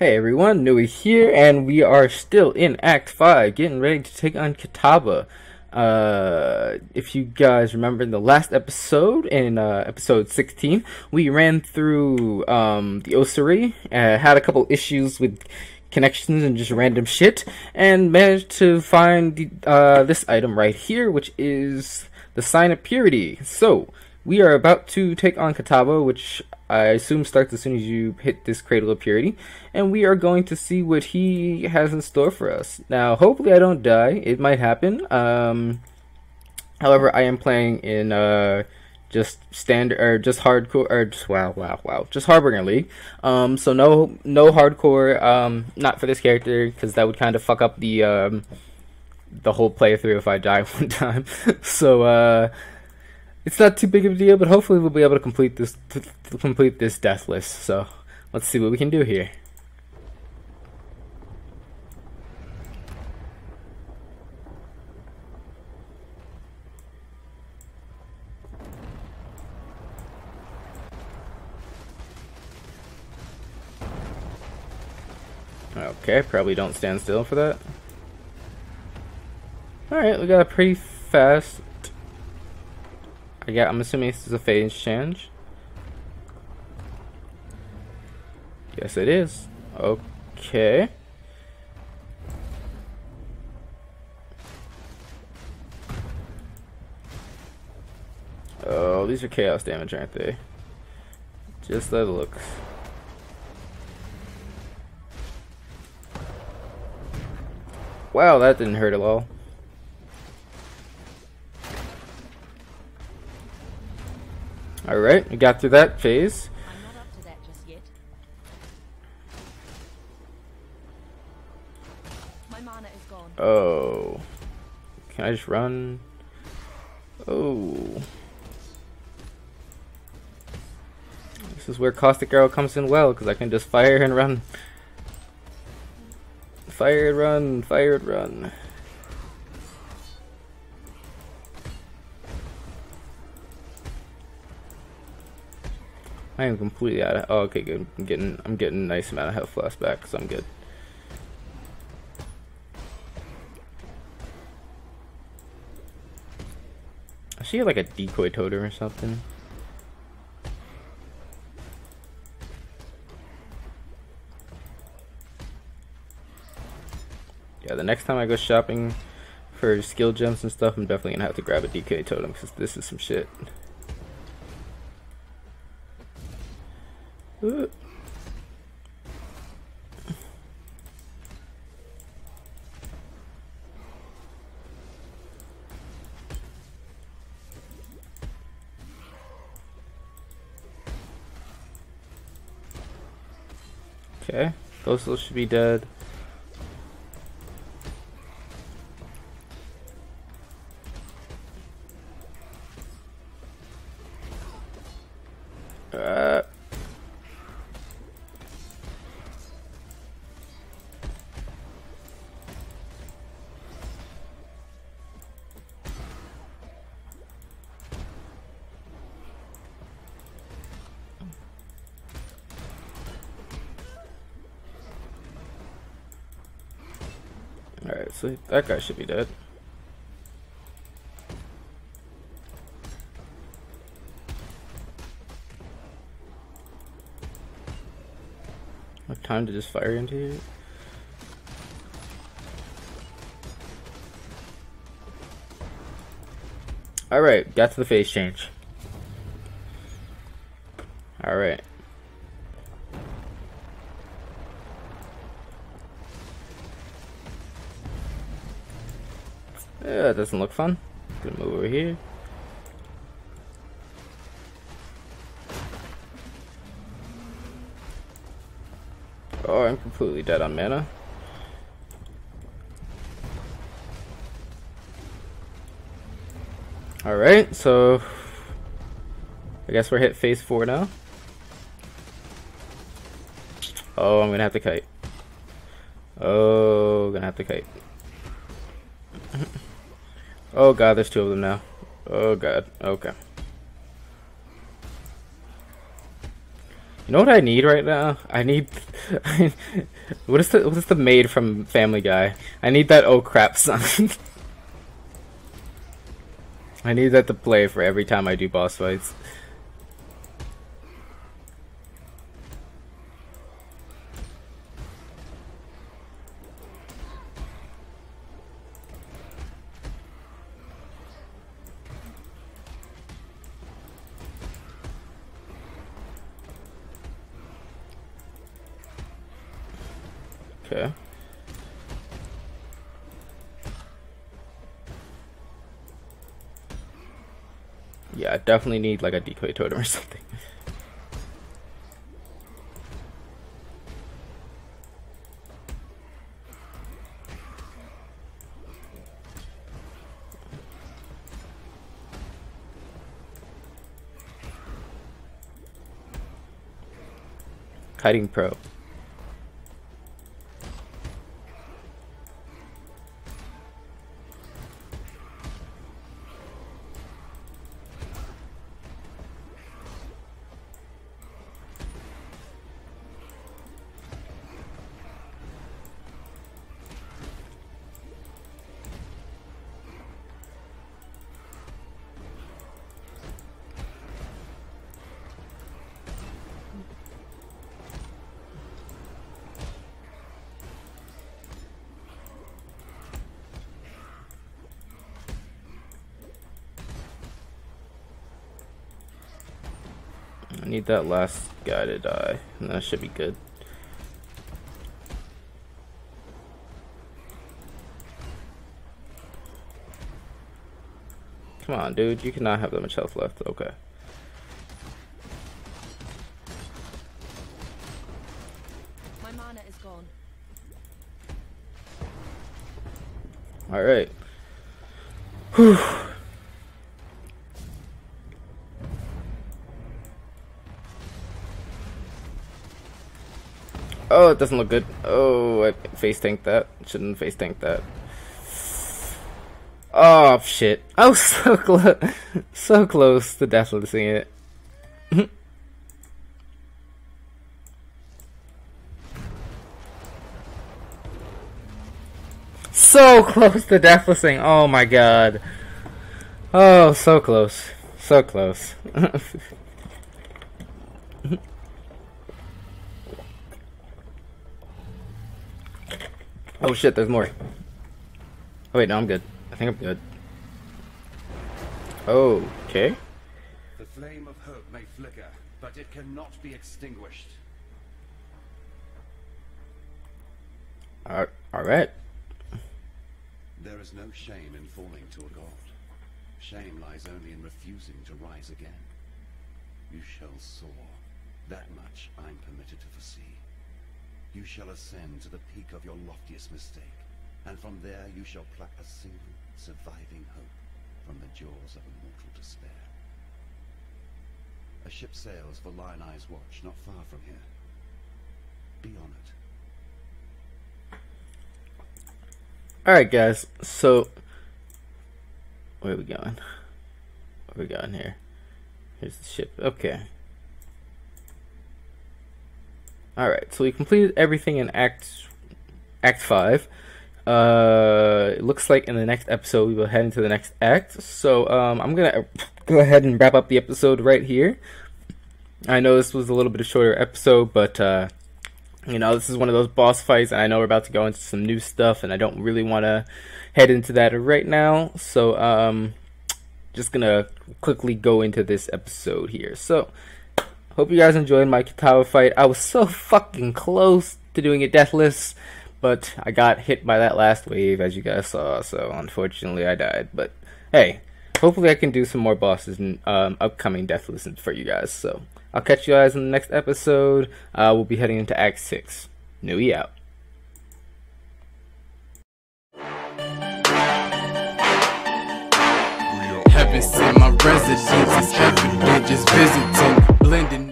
Hey everyone, Nuie here, and we are still in Act 5, getting ready to take on Kitava. Uh, if you guys remember in the last episode, in uh, episode 16, we ran through um, the Ossuary, uh, had a couple issues with connections and just random shit, and managed to find the, uh, this item right here, which is the Sign of Purity. So, we are about to take on Kitava, which I assume starts as soon as you hit this Cradle of Purity, and we are going to see what he has in store for us. Now, hopefully I don't die. It might happen. Um, however, I am playing in uh, just standard or just hardcore or just wow wow wow just Harbinger League. Um, so no no hardcore. Um, not for this character because that would kind of fuck up the um, the whole playthrough if I die one time. so uh it's not too big of a deal, but hopefully we'll be able to complete this to, complete this deathless. So let's see what we can do here. Okay, probably don't stand still for that. Alright, we got a pretty fast yeah, I'm assuming this is a phase change. Yes, it is. Okay. Oh, these are chaos damage, aren't they? Just that looks. Wow, that didn't hurt at all. Alright, we got through that phase. Oh. Can I just run? Oh. This is where Caustic Arrow comes in well, because I can just fire and run. Fire and run, fire and run. I am completely out of. Oh, okay, good. I'm getting. I'm getting a nice amount of health flash back, so I'm good. I see like a decoy totem or something. Yeah, the next time I go shopping for skill gems and stuff, I'm definitely gonna have to grab a decoy totem because this is some shit. Okay, those should be dead. Alright, that guy should be dead. Time to just fire into it. Alright, got to the phase change. Alright. Yeah, that doesn't look fun. Gonna move over here. Oh, I'm completely dead on mana. Alright, so I guess we're hit phase four now. Oh, I'm gonna have to kite. Oh, gonna have to kite. Oh god, there's two of them now. Oh god, okay. You know what I need right now? I need what is the what is the maid from Family Guy? I need that oh crap song. I need that to play for every time I do boss fights. Okay. Yeah, I definitely need like a decoy totem or something. Kiting Pro. I need that last guy to die, and that should be good. Come on, dude. You cannot have that much health left. Okay. My mana is gone. Alright. Whew. Oh, it doesn't look good. Oh, I face tanked that. Shouldn't face tank that. Oh, shit. I was so close. so close to deathlessing it. so close to deathlessing. Oh my god. Oh, so close. So close. Oh shit, there's more. Oh wait, no, I'm good. I think I'm good. Oh, Okay. The flame of hope may flicker, but it cannot be extinguished. Uh, Alright. There is no shame in falling to a god. Shame lies only in refusing to rise again. You shall soar. That much I'm permitted to foresee. You shall ascend to the peak of your loftiest mistake, and from there you shall pluck a single surviving hope from the jaws of immortal despair. A ship sails for Lioneye's Watch not far from here. Be on it. Alright guys, so where are we going? Where are we going here? Here's the ship. Okay. Alright, so we completed everything in Act Act 5. Uh, it looks like in the next episode we will head into the next act. So um, I'm gonna go ahead and wrap up the episode right here. I know this was a little bit of shorter episode, but uh, you know this is one of those boss fights, and I know we're about to go into some new stuff, and I don't really want to head into that right now. So um, just gonna quickly go into this episode here. So Hope you guys enjoyed my Kitava fight. I was so fucking close to doing it deathless, but I got hit by that last wave, as you guys saw, so unfortunately I died. But hey, hopefully I can do some more bosses in um, upcoming deathless for you guys. So I'll catch you guys in the next episode. Uh, we'll be heading into Act 6. Nuie out. Heaven my residence, it's evident, just visiting, blending.